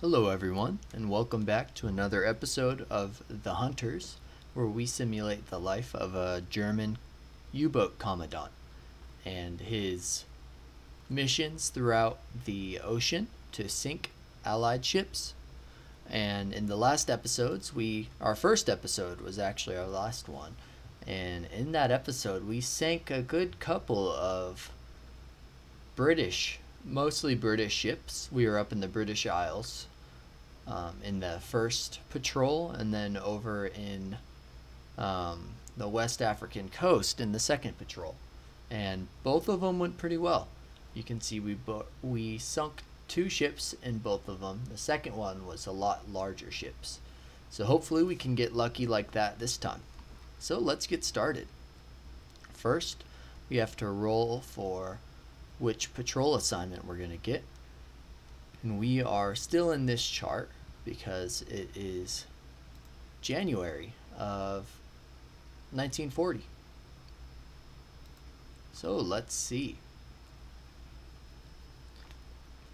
Hello, everyone, and welcome back to another episode of The Hunters, where we simulate the life of a German U boat commandant and his missions throughout the ocean to sink Allied ships. And in the last episodes, we our first episode was actually our last one, and in that episode, we sank a good couple of British, mostly British ships. We were up in the British Isles um, in the first patrol, and then over in um, the West African coast in the second patrol. And both of them went pretty well. You can see we we sunk two ships in both of them. The second one was a lot larger ships. So hopefully we can get lucky like that this time. So let's get started. First, we have to roll for which patrol assignment we're going to get. And we are still in this chart because it is January of 1940. So let's see.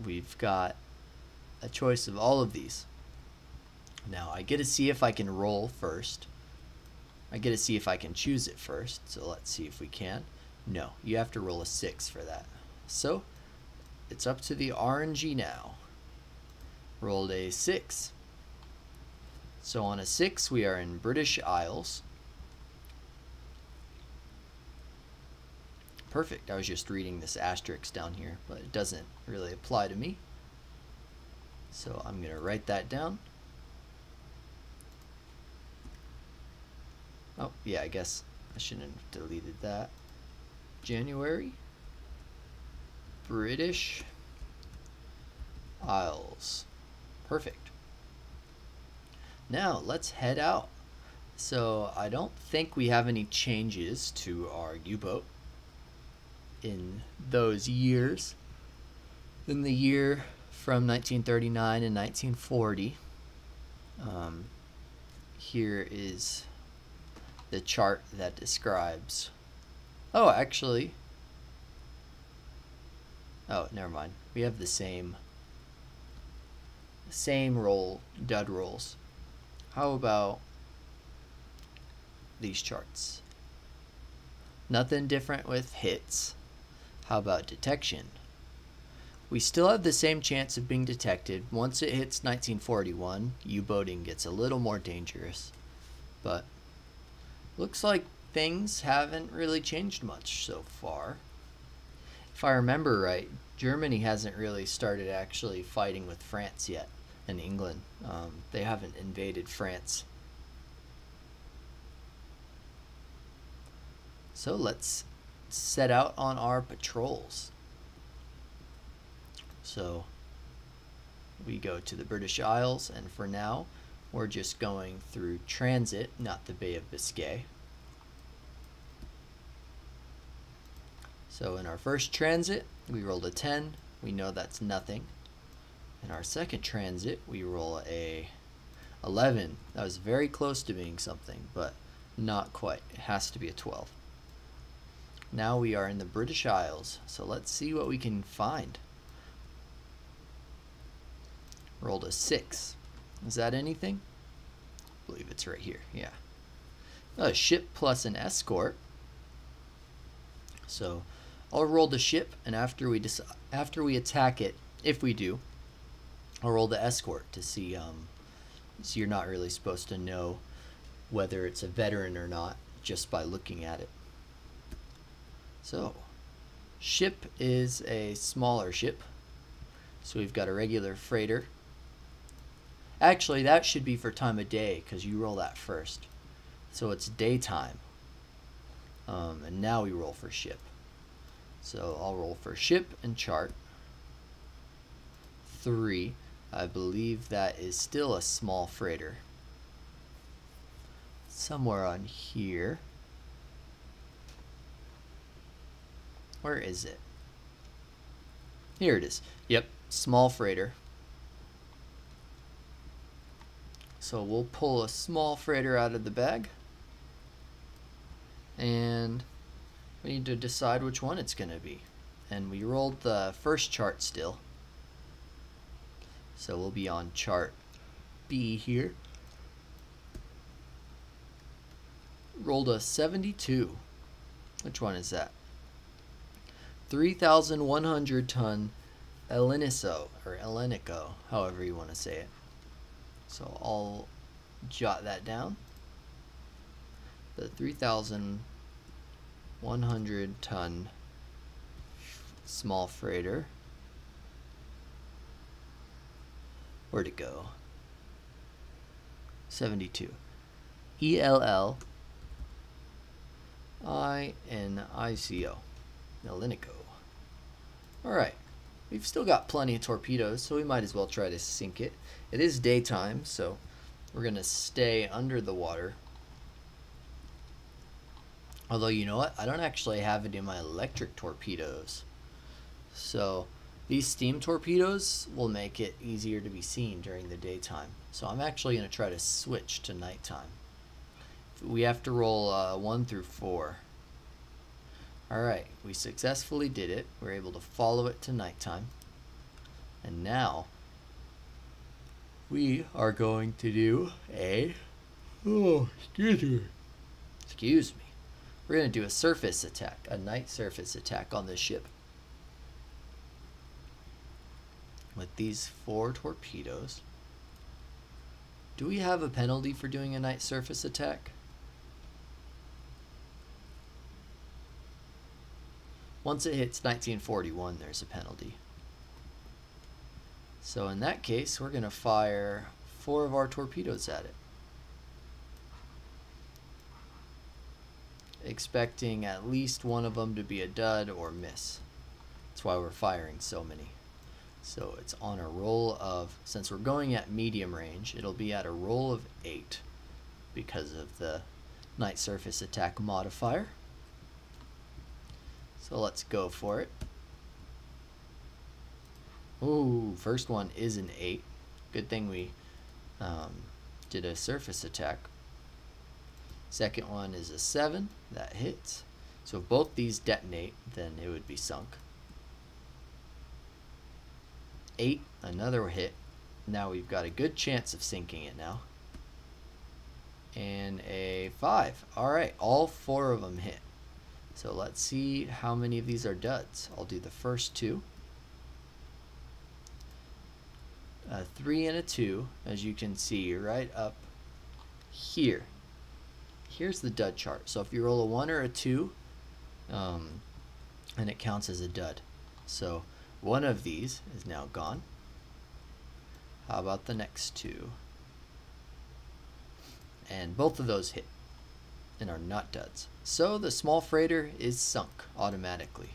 We've got a choice of all of these. Now I get to see if I can roll first. I get to see if I can choose it first. So let's see if we can. No, you have to roll a 6 for that. So it's up to the RNG now. Rolled a 6. So on a 6, we are in British Isles. Perfect. I was just reading this asterisk down here, but it doesn't really apply to me. So I'm going to write that down. Oh, yeah, I guess I shouldn't have deleted that. January. British Isles. Perfect. Now, let's head out. So, I don't think we have any changes to our U-boat in those years. In the year from 1939 and 1940, um, here is the chart that describes. Oh, actually. Oh, never mind. We have the same same roll dud rolls. How about these charts? Nothing different with hits. How about detection? We still have the same chance of being detected. Once it hits 1941, U-boating gets a little more dangerous. But looks like things haven't really changed much so far. If I remember right, Germany hasn't really started actually fighting with France yet, and England. Um, they haven't invaded France. So let's set out on our patrols. So we go to the British Isles, and for now, we're just going through transit, not the Bay of Biscay. So in our first transit, we rolled a 10. We know that's nothing. In our second transit, we roll a 11. That was very close to being something, but not quite. It has to be a 12. Now we are in the British Isles, so let's see what we can find. Rolled a 6. Is that anything? I believe it's right here, yeah. A ship plus an escort. So I'll roll the ship, and after we after we attack it, if we do, I'll roll the escort to see. Um, so you're not really supposed to know whether it's a veteran or not just by looking at it. So, ship is a smaller ship. So we've got a regular freighter. Actually, that should be for time of day because you roll that first. So it's daytime. Um, and now we roll for ship. So I'll roll for ship and chart. Three. I believe that is still a small freighter. Somewhere on here. Where is it? Here it is. Yep, small freighter. So we'll pull a small freighter out of the bag. And we need to decide which one it's going to be. And we rolled the first chart still. So we'll be on chart B here. Rolled a 72. Which one is that? 3,100 ton Eleniso, or Elenico, however you want to say it. So I'll jot that down. The 3,100 ton small freighter. Where'd it go? 72. E L L I N I C O. Elenico. Alright. We've still got plenty of torpedoes, so we might as well try to sink it. It is daytime, so we're going to stay under the water. Although, you know what? I don't actually have it in my electric torpedoes. So, these steam torpedoes will make it easier to be seen during the daytime. So I'm actually going to try to switch to nighttime. We have to roll uh, 1 through 4. Alright, we successfully did it. We are able to follow it to nighttime. And now, we are going to do a... Oh, excuse me. Excuse me. We're going to do a surface attack, a night surface attack on this ship. With these four torpedoes. Do we have a penalty for doing a night surface attack? Once it hits 1941, there's a penalty. So in that case, we're going to fire four of our torpedoes at it. Expecting at least one of them to be a dud or miss. That's why we're firing so many. So it's on a roll of, since we're going at medium range, it'll be at a roll of 8 because of the night surface attack modifier. So let's go for it. Ooh, first one is an 8. Good thing we um, did a surface attack. Second one is a 7. That hits. So if both these detonate, then it would be sunk. 8, another hit. Now we've got a good chance of sinking it now. And a 5. Alright, all four of them hit. So let's see how many of these are duds. I'll do the first two. A 3 and a 2, as you can see right up here. Here's the dud chart. So if you roll a 1 or a 2, um, and it counts as a dud. So one of these is now gone. How about the next two? And both of those hit and are not duds. So the small freighter is sunk automatically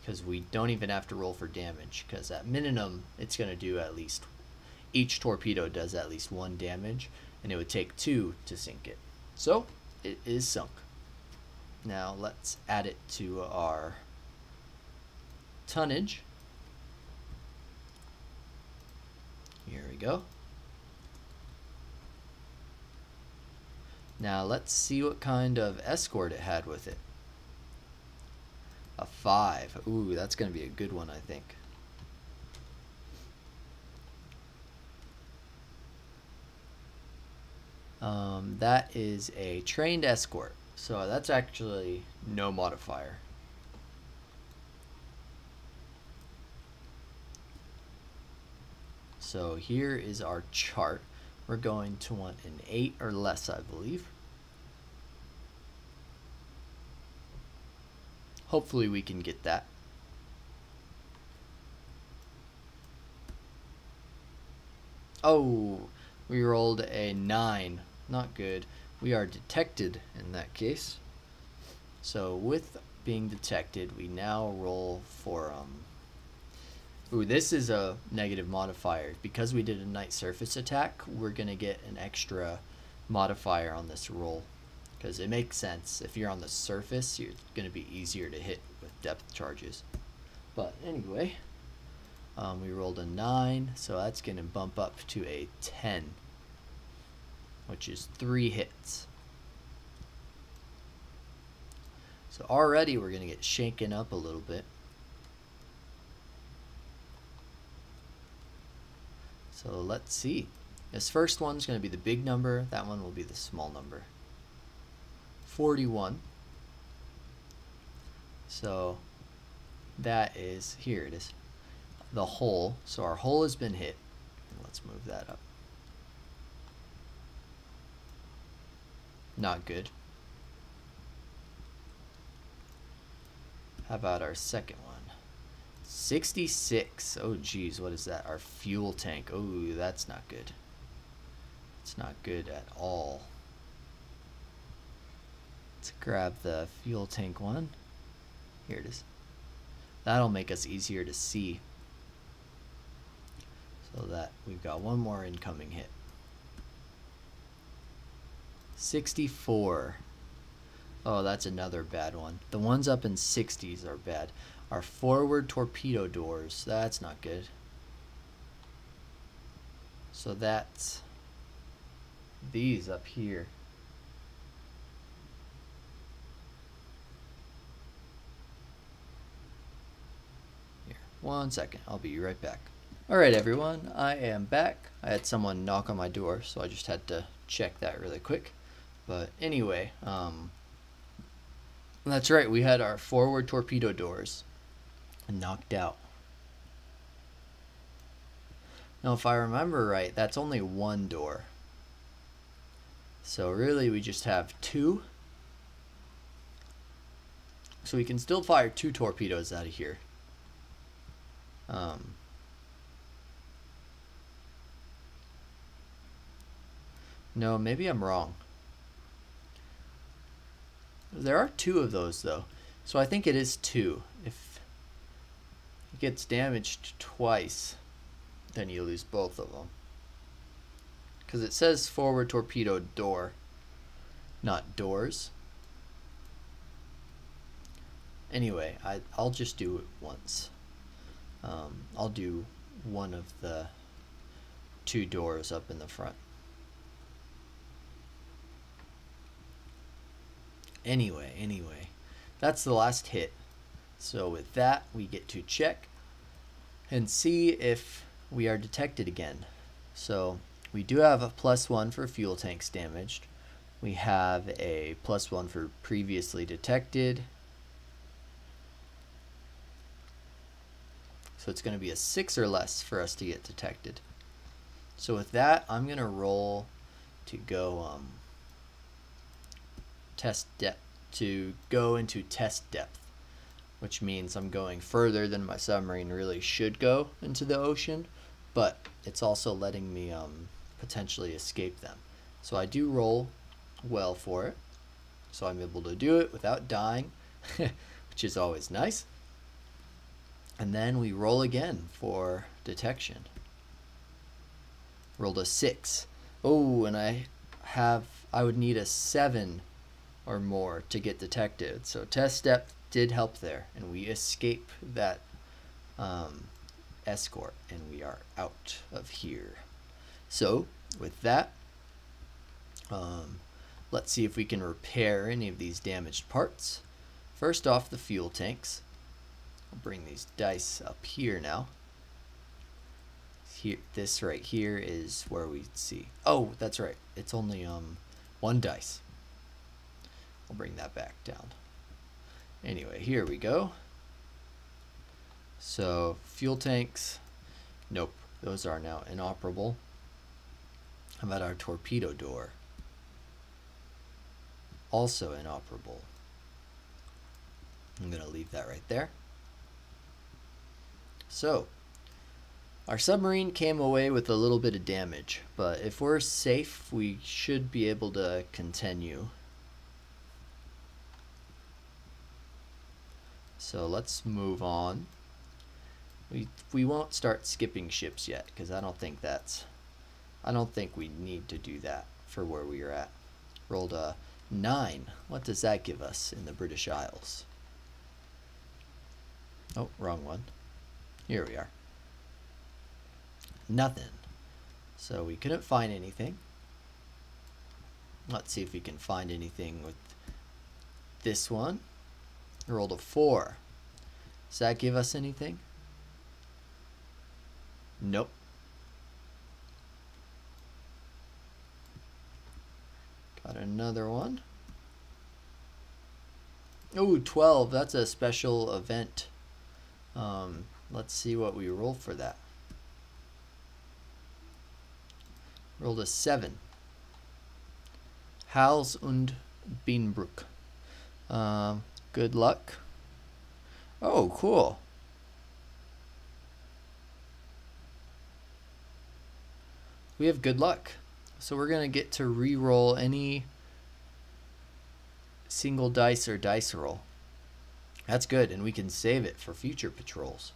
because we don't even have to roll for damage because at minimum it's going to do at least each torpedo does at least one damage and it would take two to sink it. So it is sunk. Now let's add it to our tonnage. Here we go. Now let's see what kind of escort it had with it. A 5. Ooh, that's going to be a good one, I think. Um, that is a trained escort. So that's actually no modifier. So here is our chart. We're going to want an 8 or less, I believe. Hopefully we can get that. Oh, we rolled a 9. Not good. We are detected in that case. So with being detected, we now roll for um, Ooh, this is a negative modifier. Because we did a night surface attack, we're going to get an extra modifier on this roll. Because it makes sense. If you're on the surface, you're going to be easier to hit with depth charges. But anyway, um, we rolled a 9, so that's going to bump up to a 10. Which is 3 hits. So already we're going to get shaken up a little bit. So let's see. This first one's going to be the big number. That one will be the small number. 41. So that is, here it is, the hole. So our hole has been hit. Let's move that up. Not good. How about our second one? 66. Oh, geez, what is that? Our fuel tank. Oh, that's not good. It's not good at all. Let's grab the fuel tank one. Here it is. That'll make us easier to see. So that we've got one more incoming hit. 64. Oh, that's another bad one. The ones up in 60s are bad. Our forward torpedo doors. That's not good. So that's these up here. Here, one second. I'll be right back. Alright everyone, I am back. I had someone knock on my door, so I just had to check that really quick. But anyway, um, that's right, we had our forward torpedo doors knocked out. Now if I remember right, that's only one door. So really we just have two. So we can still fire two torpedoes out of here. Um, no, maybe I'm wrong. There are two of those though. So I think it is two. If it gets damaged twice, then you lose both of them. Because it says forward torpedo door, not doors. Anyway, I, I'll just do it once. Um, I'll do one of the two doors up in the front. Anyway, anyway, that's the last hit. So with that, we get to check and see if we are detected again. So we do have a plus one for fuel tanks damaged. We have a plus one for previously detected. So it's going to be a six or less for us to get detected. So with that, I'm going to roll to go um, test depth to go into test depth, which means I'm going further than my submarine really should go into the ocean, but it's also letting me um, potentially escape them. So I do roll well for it. So I'm able to do it without dying, which is always nice. And then we roll again for detection. Rolled a 6. Oh, and I have, I would need a 7 or more to get detected. So test depth did help there, and we escape that um, escort, and we are out of here. So with that, um, let's see if we can repair any of these damaged parts. First off, the fuel tanks. I'll bring these dice up here now. Here, this right here is where we see. Oh, that's right. It's only um one dice. I'll bring that back down. Anyway, here we go. So fuel tanks, nope, those are now inoperable. How about our torpedo door? Also inoperable. I'm going to leave that right there. So, our submarine came away with a little bit of damage, but if we're safe, we should be able to continue. So let's move on. We, we won't start skipping ships yet, because I don't think that's I don't think we need to do that for where we are at. Rolled a 9. What does that give us in the British Isles? Oh, wrong one. Here we are. Nothing. So we couldn't find anything. Let's see if we can find anything with this one. I rolled a four. Does that give us anything? Nope. Got another one. Oh, 12. That's a special event. Um, let's see what we roll for that. Rolled a 7. Hals und Beinbruch. Um, good luck. Oh, cool. We have good luck. So we're going to get to re-roll any single dice or dice roll. That's good, and we can save it for future patrols.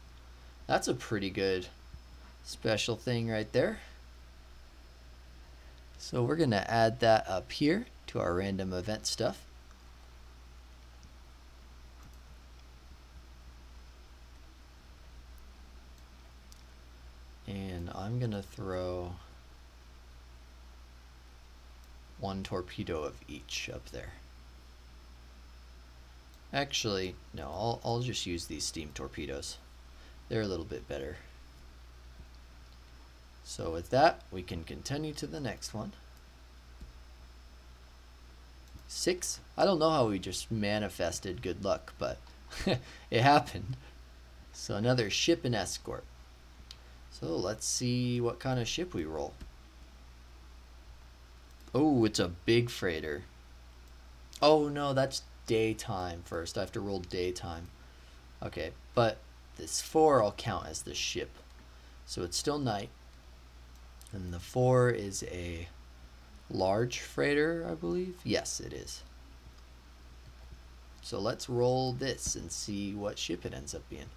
That's a pretty good special thing right there. So we're going to add that up here to our random event stuff. And I'm going to throw one torpedo of each up there. Actually, no, I'll, I'll just use these steam torpedoes. They're a little bit better. So with that, we can continue to the next one. Six. I don't know how we just manifested good luck, but it happened. So another ship and escort. So let's see what kind of ship we roll. Oh, it's a big freighter. Oh no, that's daytime first. I have to roll daytime. Okay, but this four I'll count as the ship. So it's still night. And the four is a large freighter, I believe. Yes, it is. So let's roll this and see what ship it ends up being.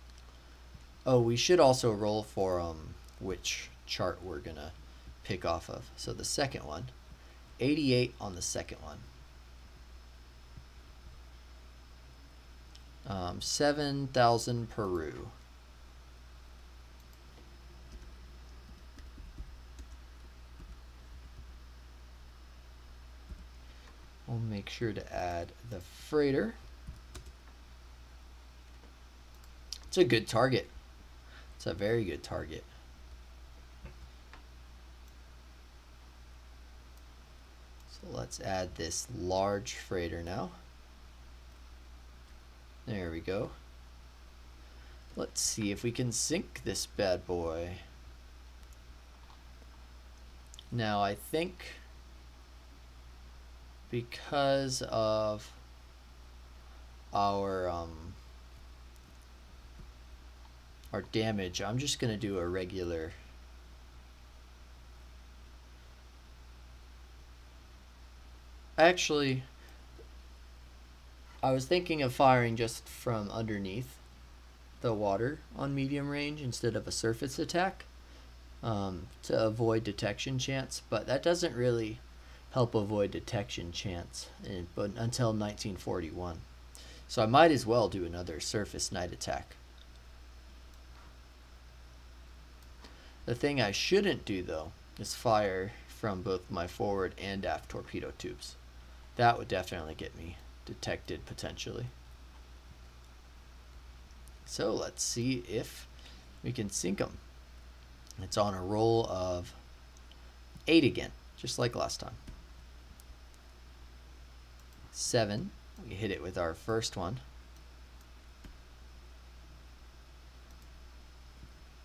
Oh, we should also roll for um which chart we're gonna pick off of. So the second one, 88 on the second one. Um, 7,000 Peru. We'll make sure to add the freighter. It's a good target. It's a very good target. So let's add this large freighter now. There we go. Let's see if we can sink this bad boy. Now I think because of our um, our damage, I'm just going to do a regular Actually, I was thinking of firing just from underneath the water on medium range instead of a surface attack um, to avoid detection chance, but that doesn't really help avoid detection chance in, but until 1941. So I might as well do another surface night attack. The thing I shouldn't do though is fire from both my forward and aft torpedo tubes. That would definitely get me detected potentially. So let's see if we can sink them. It's on a roll of 8 again, just like last time. 7, we hit it with our first one.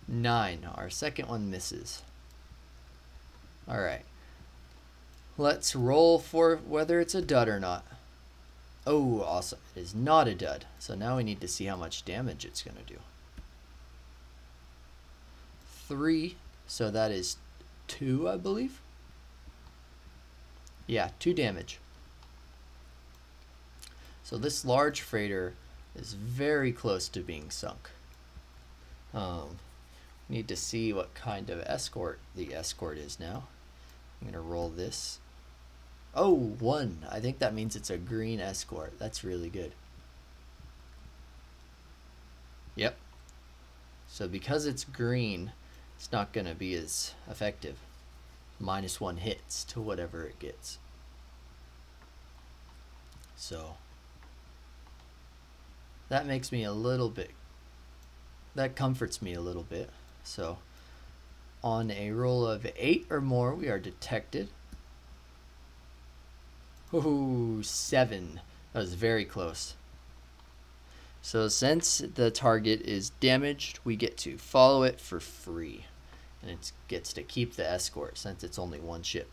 9, our second one misses. Alright. Let's roll for whether it's a dud or not. Oh, awesome. It is not a dud. So now we need to see how much damage it's going to do. 3, so that is 2, I believe. Yeah, 2 damage. So this large freighter is very close to being sunk. Um, need to see what kind of escort the escort is now. I'm going to roll this Oh, one. I think that means it's a green escort. That's really good. Yep. So because it's green, it's not going to be as effective. Minus one hits to whatever it gets. So that makes me a little bit, that comforts me a little bit. So on a roll of eight or more, we are detected. Ooh, seven. That was very close. So since the target is damaged, we get to follow it for free. And it gets to keep the escort since it's only one ship.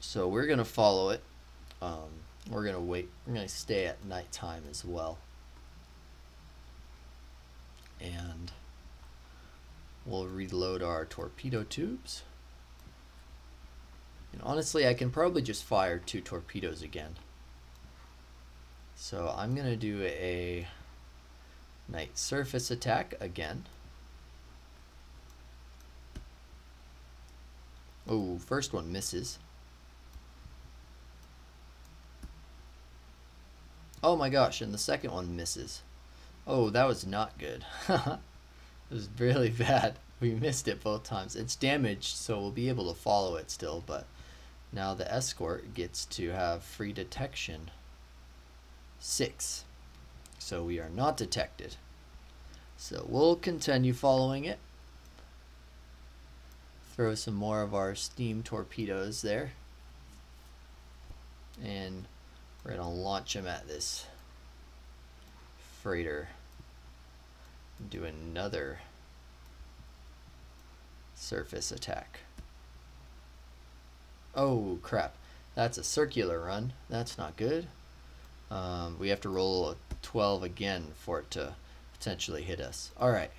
So we're going to follow it. Um, we're going to wait. We're going to stay at nighttime as well. And we'll reload our torpedo tubes. And honestly, I can probably just fire two torpedoes again. So I'm going to do a night surface attack again. Oh, first one misses. Oh my gosh, and the second one misses. Oh, that was not good. it was really bad. We missed it both times. It's damaged, so we'll be able to follow it still, but now the escort gets to have free detection. Six. So we are not detected. So we'll continue following it. Throw some more of our steam torpedoes there. And we're going to launch them at this freighter. Do another surface attack. Oh, crap. That's a circular run. That's not good. Um, we have to roll a 12 again for it to potentially hit us. Alright.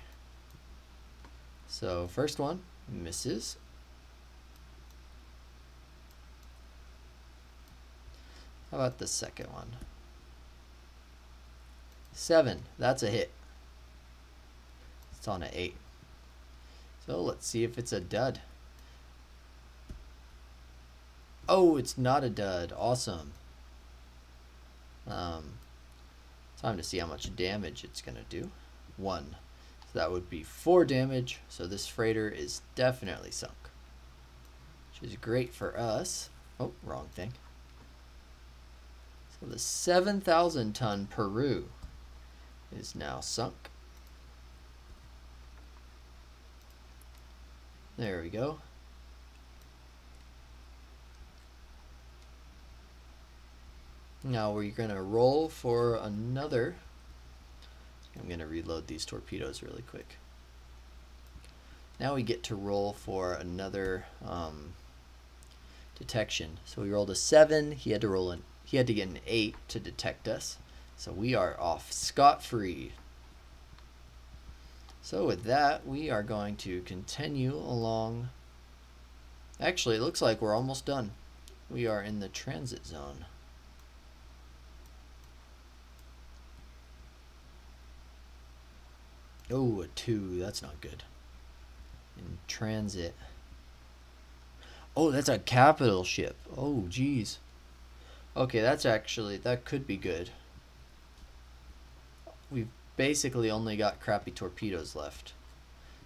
So, first one misses. How about the second one? Seven. That's a hit. It's on an eight. So let's see if it's a dud. Oh, it's not a dud. Awesome. Um, time to see how much damage it's going to do. One. So that would be four damage. So this freighter is definitely sunk. Which is great for us. Oh, wrong thing. So the 7,000 ton Peru is now sunk. There we go. Now we're going to roll for another. I'm going to reload these torpedoes really quick. Now we get to roll for another um, detection. So we rolled a 7. He had to roll an he had to get an 8 to detect us. So we are off scot-free. So with that, we are going to continue along. Actually, it looks like we're almost done. We are in the transit zone. Oh, a 2. That's not good. In transit. Oh, that's a capital ship. Oh, geez. Okay, that's actually, that could be good. We've basically only got crappy torpedoes left.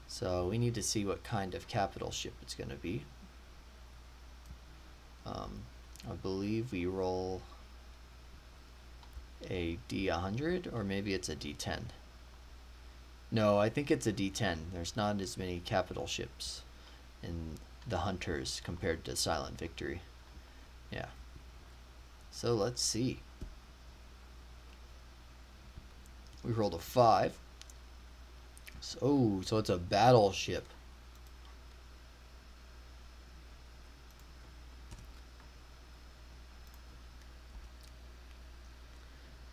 So we need to see what kind of capital ship it's going to be. Um, I believe we roll a D100 or maybe it's a D10. No, I think it's a D10. There's not as many capital ships in the Hunters compared to Silent Victory. Yeah. So let's see. We rolled a 5. So, oh, so it's a battleship.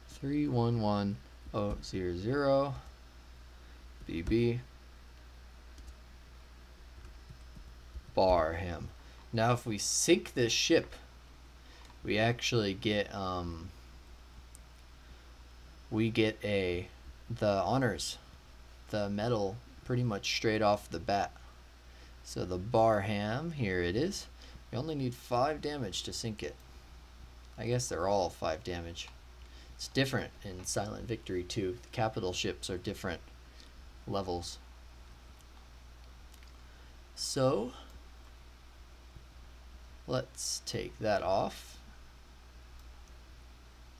Three one one oh zero zero BB Barham. Now if we sink this ship we actually get um, we get a the honors, the medal pretty much straight off the bat. So the Barham, here it is. We only need five damage to sink it. I guess they're all five damage. It's different in Silent Victory too. The capital ships are different levels. So let's take that off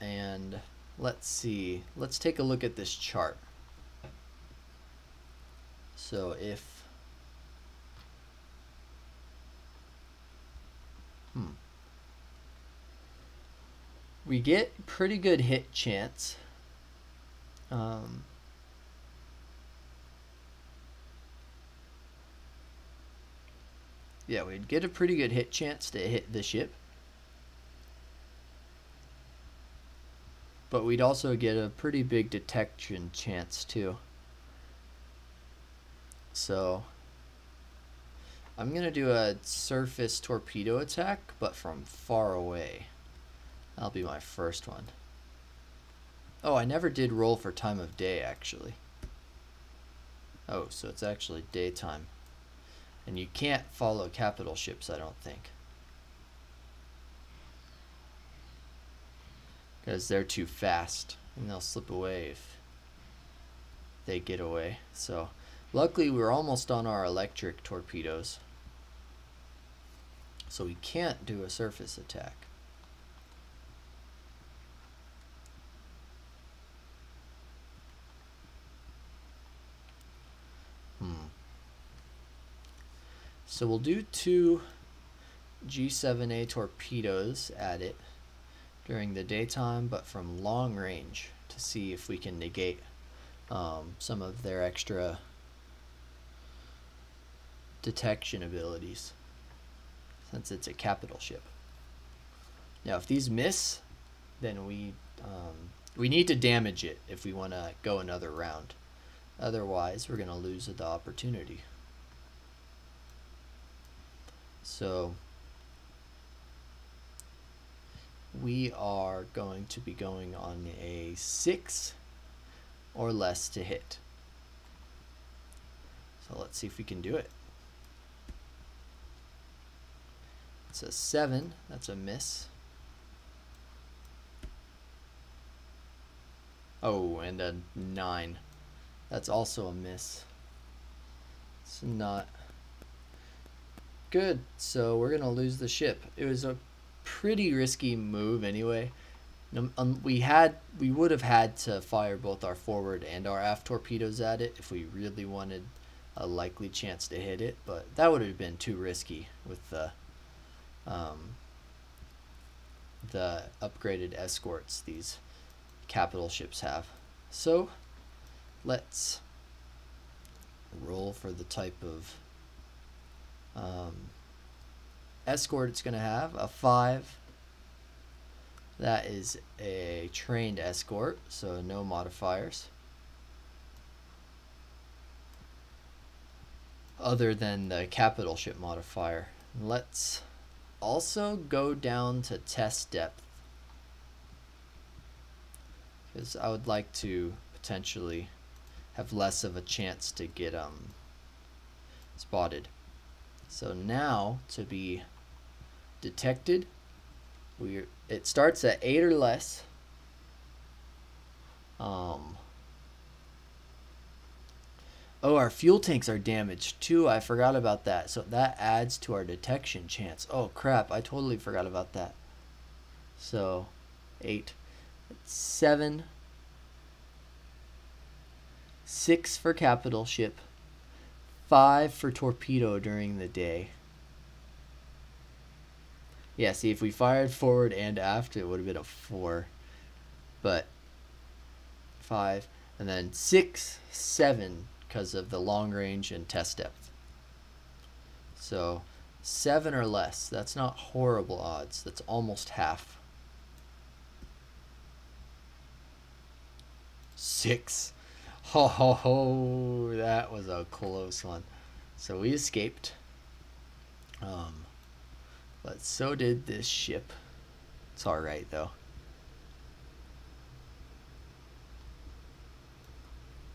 and let's see let's take a look at this chart so if hmm we get pretty good hit chance. Um, yeah, we'd get a pretty good hit chance to hit the ship. But we'd also get a pretty big detection chance too. So I'm going to do a surface torpedo attack, but from far away. That'll be my first one. Oh, I never did roll for time of day, actually. Oh, so it's actually daytime. And you can't follow capital ships, I don't think. Because they're too fast, and they'll slip away if they get away. So, luckily we're almost on our electric torpedoes. So we can't do a surface attack. Hmm. So we'll do two G7A torpedoes at it during the daytime, but from long range to see if we can negate um, some of their extra detection abilities since it's a capital ship. Now, if these miss, then we um, we need to damage it if we want to go another round. Otherwise, we're going to lose the opportunity. So, we are going to be going on a 6 or less to hit. So let's see if we can do it. It's a 7. That's a miss. Oh, and a 9. That's also a miss. It's not good. So we're going to lose the ship. It was a pretty risky move anyway. Um, we had we would have had to fire both our forward and our aft torpedoes at it if we really wanted a likely chance to hit it, but that would have been too risky with the um, the upgraded escorts these capital ships have. So let's roll for the type of um, escort it's going to have. A 5. That is a trained escort, so no modifiers. Other than the capital ship modifier. Let's also go down to test depth because I would like to potentially have less of a chance to get um spotted. So now to be detected, we it starts at eight or less. Um, Oh, our fuel tanks are damaged too. I forgot about that. So that adds to our detection chance. Oh crap, I totally forgot about that. So, 8. 7. 6 for capital ship. 5 for torpedo during the day. Yeah, see, if we fired forward and aft, it would have been a 4. But, 5. And then 6, 7 because of the long range and test depth. So seven or less, that's not horrible odds. That's almost half. Six. Ho ho ho, that was a close one. So we escaped. Um, but so did this ship. It's alright though.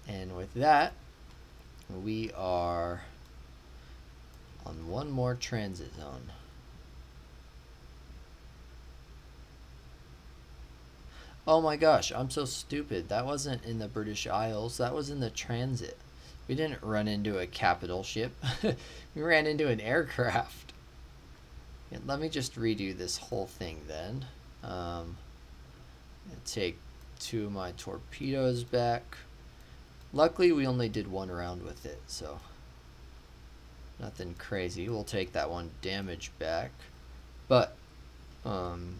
And with that, we are on one more transit zone. Oh my gosh, I'm so stupid. That wasn't in the British Isles. That was in the transit. We didn't run into a capital ship. we ran into an aircraft. Let me just redo this whole thing then. Um, take two of my torpedoes back. Luckily, we only did one round with it, so nothing crazy. We'll take that one damage back. But um,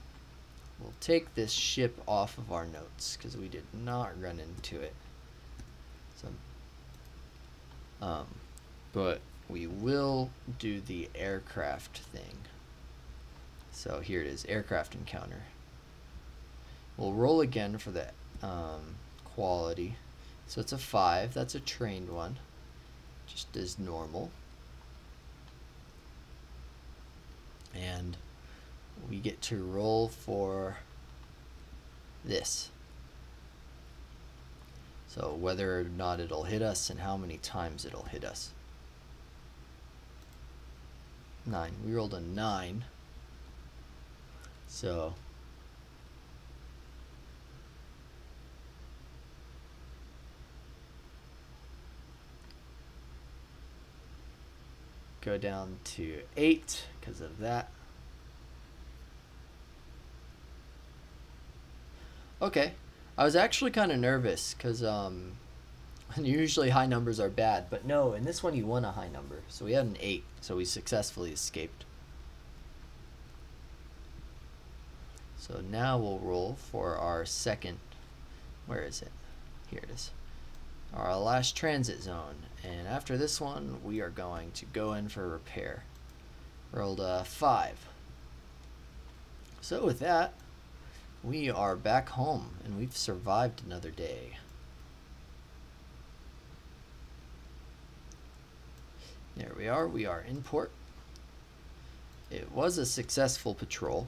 we'll take this ship off of our notes because we did not run into it. So, um, but we will do the aircraft thing. So here it is, aircraft encounter. We'll roll again for the um, quality. So it's a 5, that's a trained one, just as normal. And we get to roll for this. So whether or not it'll hit us and how many times it'll hit us. 9. We rolled a 9. So go down to 8 because of that. Okay. I was actually kind of nervous because um, usually high numbers are bad, but no, in this one you won a high number. So we had an 8, so we successfully escaped. So now we'll roll for our second, where is it? Here it is. Our last transit zone. And after this one, we are going to go in for repair. Rolled a 5. So with that, we are back home and we've survived another day. There we are, we are in port. It was a successful patrol.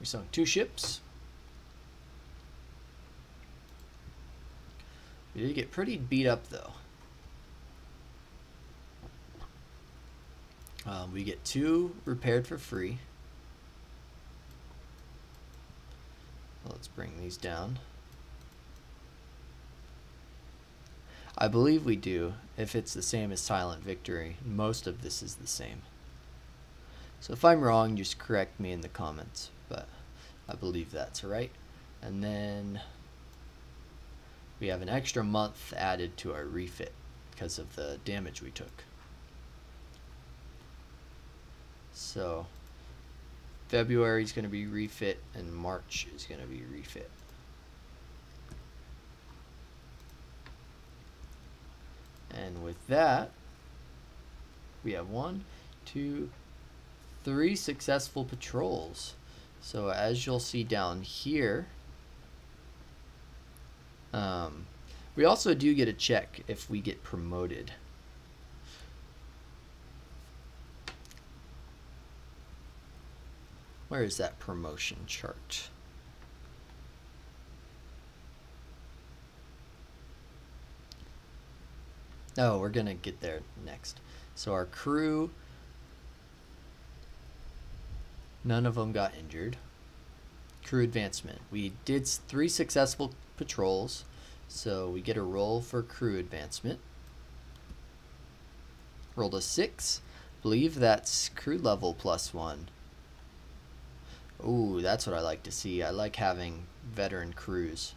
We sunk two ships. We did get pretty beat up though. Um, we get two repaired for free. Let's bring these down. I believe we do, if it's the same as Silent Victory. Most of this is the same. So if I'm wrong, just correct me in the comments, but I believe that's right. And then we have an extra month added to our refit because of the damage we took. So February is going to be refit and March is going to be refit. And with that, we have one, two, three successful patrols. So as you'll see down here, um, we also do get a check if we get promoted. Where is that promotion chart? Oh, we're going to get there next. So our crew, none of them got injured. Crew advancement. We did three successful patrols, so we get a roll for crew advancement. Rolled a 6. believe that's crew level plus 1. Ooh, that's what I like to see. I like having veteran crews.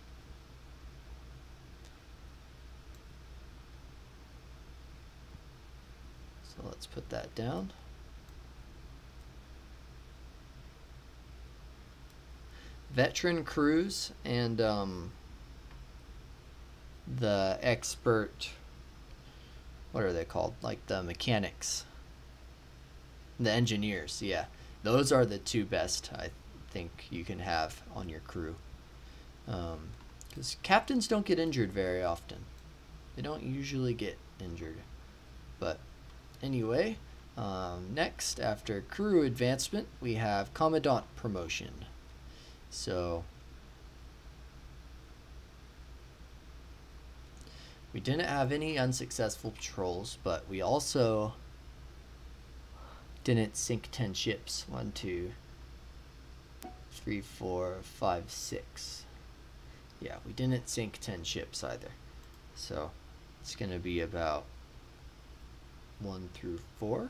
So let's put that down. Veteran crews and um, the expert, what are they called? Like the mechanics, the engineers, yeah. Those are the two best I think you can have on your crew. Because um, captains don't get injured very often. They don't usually get injured. But anyway, um, next, after crew advancement, we have Commandant promotion. So, we didn't have any unsuccessful patrols, but we also didn't sink 10 ships. One, two, three, four, five, six. Yeah, we didn't sink 10 ships either. So it's going to be about one through four.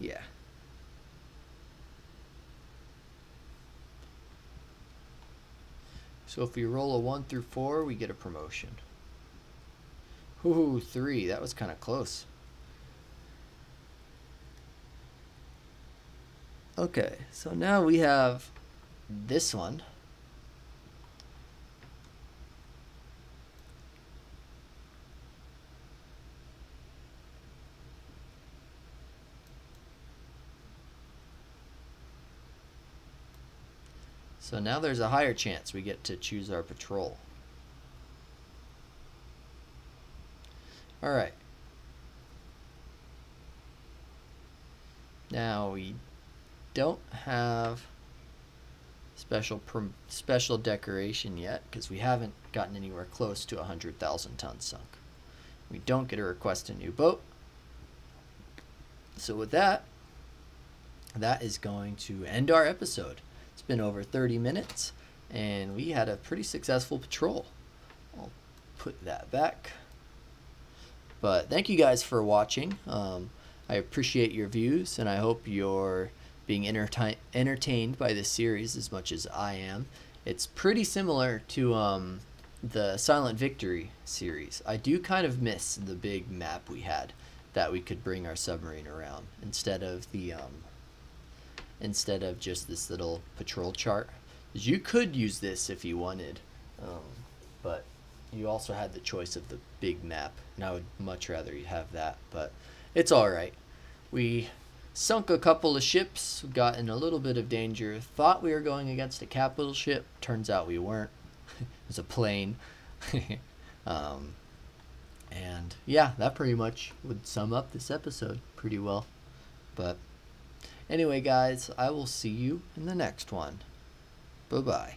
Yeah. So if we roll a 1 through 4, we get a promotion. Ooh, three. That was kind of close. Okay, so now we have this one. So now there's a higher chance we get to choose our patrol. Alright. Now we don't have special special decoration yet because we haven't gotten anywhere close to 100,000 tons sunk. We don't get a request a new boat. So with that, that is going to end our episode. Been over 30 minutes and we had a pretty successful patrol. I'll put that back. But thank you guys for watching. Um, I appreciate your views and I hope you're being entertained by this series as much as I am. It's pretty similar to um, the Silent Victory series. I do kind of miss the big map we had that we could bring our submarine around instead of the um, instead of just this little patrol chart. You could use this if you wanted, um, but you also had the choice of the big map, and I would much rather you have that. But it's all right. We sunk a couple of ships, got in a little bit of danger, thought we were going against a capital ship, turns out we weren't. it was a plane. um, and yeah, that pretty much would sum up this episode pretty well. But anyway, guys, I will see you in the next one. Bye bye.